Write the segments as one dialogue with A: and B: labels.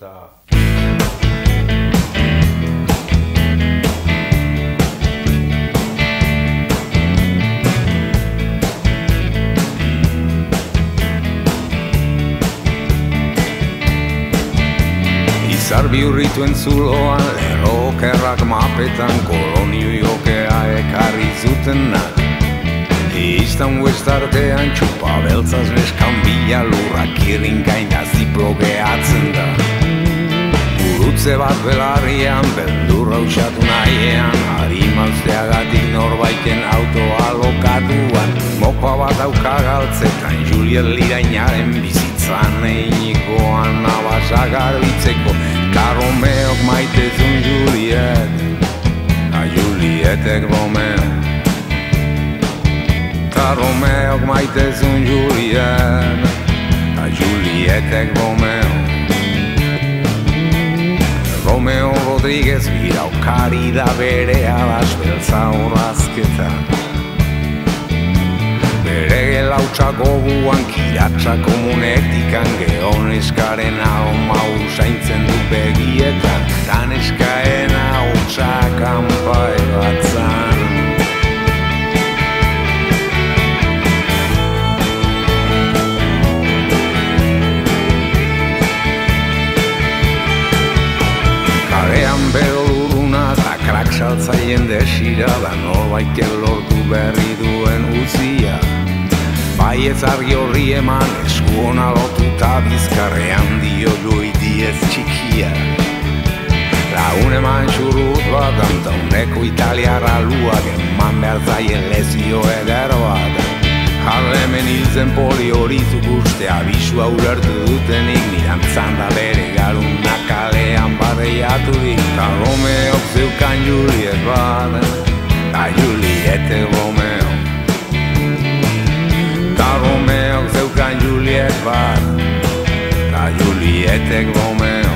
A: da. Izar biurrituen zuloan, lero okerrak mapetan, kolo New Yorkea ekarri zutenak. Iztan westartean, txupa beltzaz neskan bila lurrak irinkain da ziplogeatzen da. Gurutze bat belarrian, beldurra usatu nahiean Harimazteagatik norbaiten autoa lokatuan Mopa bat auka galtzetan, Juliet Lirainaren bizitzan. Einikoan nabasa garbitzeko Karomeok maitezun Juliet. A Julietek Romeo Ta Romeok maitezun Julien Ta Julietek Romeo Romeo Rodriguez bira okari da bere alas beltza horrazketa Bere gelautza goguan kiratza komunetikan Geon eskaren alma usaintzen du begietan. Dan eskaena hotza kanpai krak saltzaien desira Da norbait lortu berri duen uzia Bai ez argi horri eman esku hona lotuta bizkarrean dio joi diez txikia. Lagun eman xurrut bat anta uneko italiara luak eman behar zaien lezio eder bat Harlemen hilzen poli hori zukuste abisua urartu dutenik Nirantzan da bere garuna kalean barreiatu dik Ta Romeok zeukan Juliet bat Ta Juliete Romeo Ta Romeok zeukan Juliet bat Ta Julietek Romeo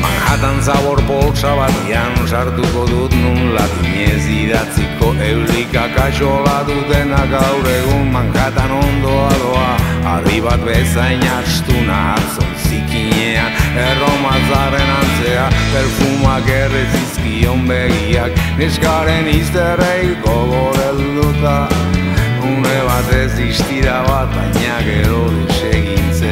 A: Manhattan zabor poltsa batian sartuko dut nun latinez idatziko eulika kaxola dutena gaur egun Manhattan ondoa doa Arri bat bezain astuna zikinean Erromazaren antzea perfumak errezizkion begiak Neskaren izterrei gogorelduta Une bat ez distira bat baina gero desegintzen